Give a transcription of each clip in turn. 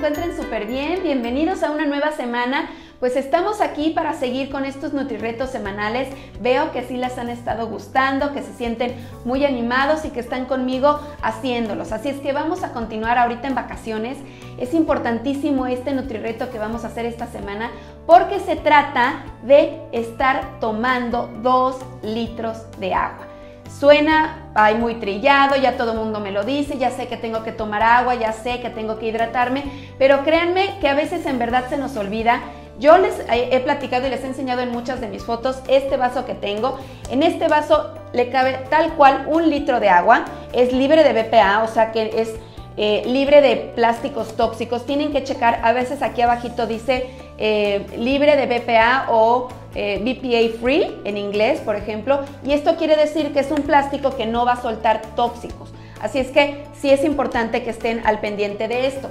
encuentren súper bien. Bienvenidos a una nueva semana. Pues estamos aquí para seguir con estos nutriretos semanales. Veo que sí les han estado gustando, que se sienten muy animados y que están conmigo haciéndolos. Así es que vamos a continuar ahorita en vacaciones. Es importantísimo este nutrireto que vamos a hacer esta semana porque se trata de estar tomando 2 litros de agua. Suena ay, muy trillado, ya todo el mundo me lo dice, ya sé que tengo que tomar agua, ya sé que tengo que hidratarme, pero créanme que a veces en verdad se nos olvida. Yo les he platicado y les he enseñado en muchas de mis fotos este vaso que tengo. En este vaso le cabe tal cual un litro de agua, es libre de BPA, o sea que es eh, libre de plásticos tóxicos. Tienen que checar, a veces aquí abajito dice eh, libre de BPA o eh, BPA free en inglés, por ejemplo, y esto quiere decir que es un plástico que no va a soltar tóxicos. Así es que sí es importante que estén al pendiente de esto.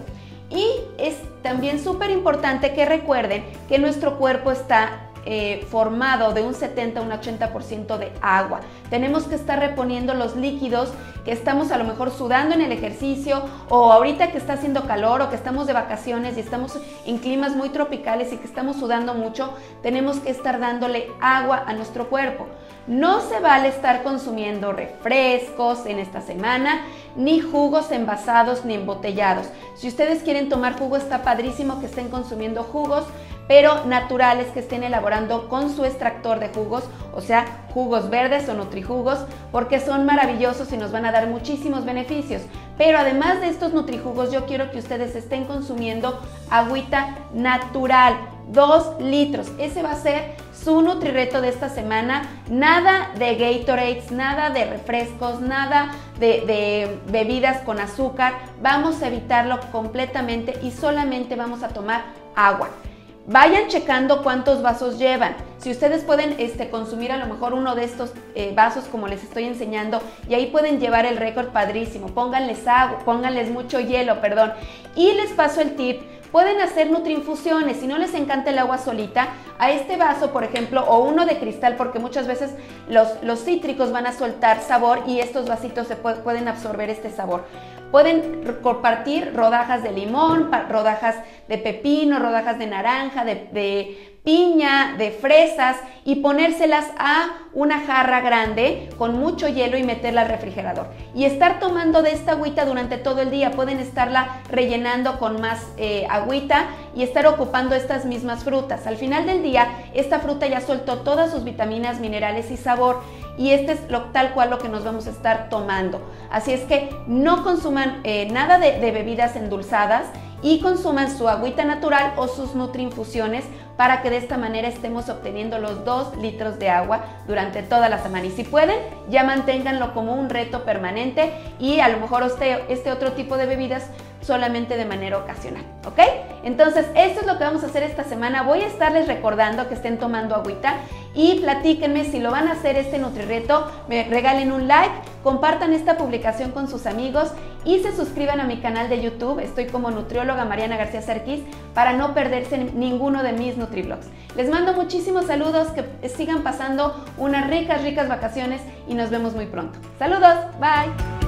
Y es también súper importante que recuerden que nuestro cuerpo está eh, formado de un 70 a un 80% de agua. Tenemos que estar reponiendo los líquidos que estamos a lo mejor sudando en el ejercicio o ahorita que está haciendo calor o que estamos de vacaciones y estamos en climas muy tropicales y que estamos sudando mucho, tenemos que estar dándole agua a nuestro cuerpo. No se vale estar consumiendo refrescos en esta semana, ni jugos envasados ni embotellados. Si ustedes quieren tomar jugo, está padrísimo que estén consumiendo jugos, pero naturales que estén elaborando con su extractor de jugos, o sea, jugos verdes o nutrijugos, porque son maravillosos y nos van a dar muchísimos beneficios. Pero además de estos nutrijugos, yo quiero que ustedes estén consumiendo agüita natural, 2 litros. Ese va a ser su nutrireto de esta semana. Nada de Gatorades, nada de refrescos, nada de, bebidas con azúcar. Vamos a evitarlo completamente y solamente vamos a tomar agua. Vayan checando cuántos vasos llevan. Si ustedes pueden este, consumir a lo mejor uno de estos eh, vasos como les estoy enseñando y ahí pueden llevar el récord padrísimo. Pónganles agua, pónganles mucho hielo, perdón. Y les paso el tip. Pueden hacer nutriinfusiones, si no les encanta el agua solita, a este vaso, por ejemplo, o uno de cristal, porque muchas veces los, los cítricos van a soltar sabor y estos vasitos se pueden absorber este sabor. Pueden compartir rodajas de limón, rodajas de pepino, rodajas de naranja, de, piña, de fresas y ponérselas a una jarra grande con mucho hielo y meterla al refrigerador. Y estar tomando de esta agüita durante todo el día. Pueden estarla rellenando con más eh, agüita y estar ocupando estas mismas frutas. Al final del día, esta fruta ya soltó todas sus vitaminas, minerales y sabor y este es lo, tal cual lo que nos vamos a estar tomando. Así es que no consuman eh, nada de, bebidas endulzadas y consuman su agüita natural o sus nutriinfusiones para que de esta manera estemos obteniendo los 2 litros de agua durante toda la semana. Y si pueden, ya manténganlo como un reto permanente y a lo mejor este otro tipo de bebidas solamente de manera ocasional, ¿ok? Entonces, esto es lo que vamos a hacer esta semana. Voy a estarles recordando que estén tomando agüita y platíquenme si lo van a hacer este NutriReto, me regalen un like, compartan esta publicación con sus amigos y se suscriban a mi canal de YouTube. Estoy como nutrióloga Mariana García Cerquís para no perderse ninguno de mis NutriBlogs. Les mando muchísimos saludos, que sigan pasando unas ricas, ricas vacaciones y nos vemos muy pronto. Saludos, bye.